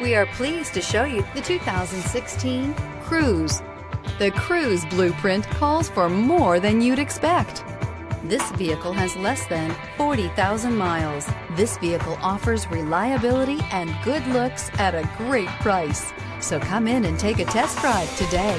We are pleased to show you the 2016 Cruze. The Cruze blueprint calls for more than you'd expect. This vehicle has less than 40,000 miles. This vehicle offers reliability and good looks at a great price. So come in and take a test drive today.